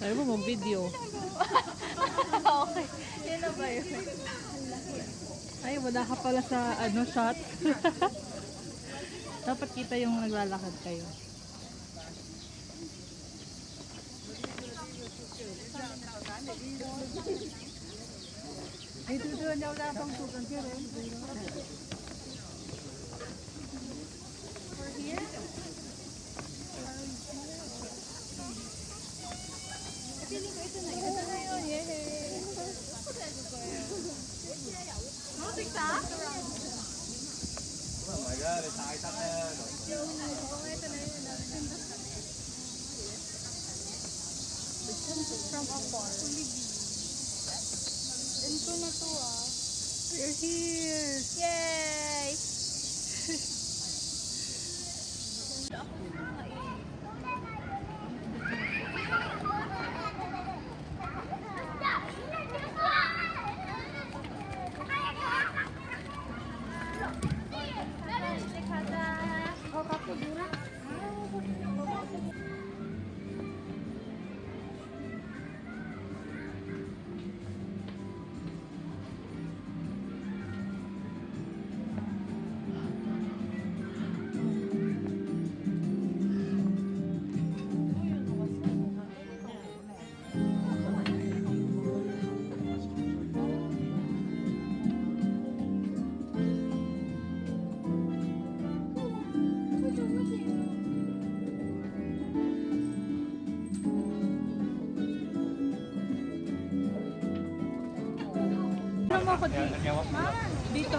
Sabi mo, mag-video. okay. Yun na ba yun? Ay, wala ka pala sa ano shot. Dapat kita yung naglalakad kayo. Dito doon daw na pang sukan siya rin. Feeling ko ito na yun. Ito na yun. Yay! Music ta? From afar. Ito na to ah. We're here! Yay! Mo ako dito? Dito.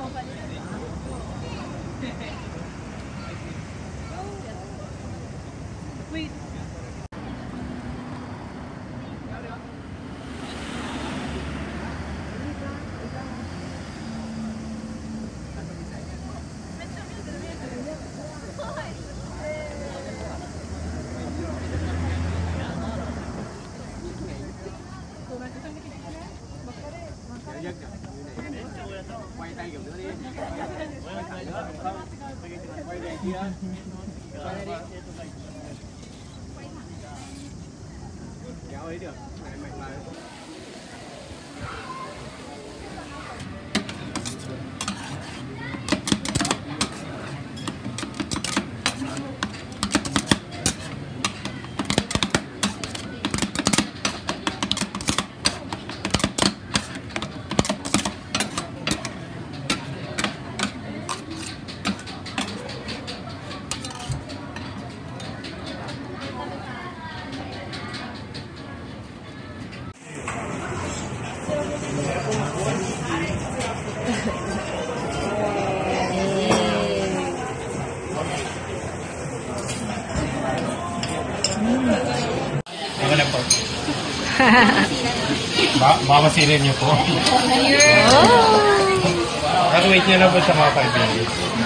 dứt rồi quay tay kiểu nữa đi quay nữa quay về kia quay đây đi kéo ấy được mày mày mày Ako na po. ba babasilin niyo po. Oh! Pero wait niyo lang po sa mga 5 minutes.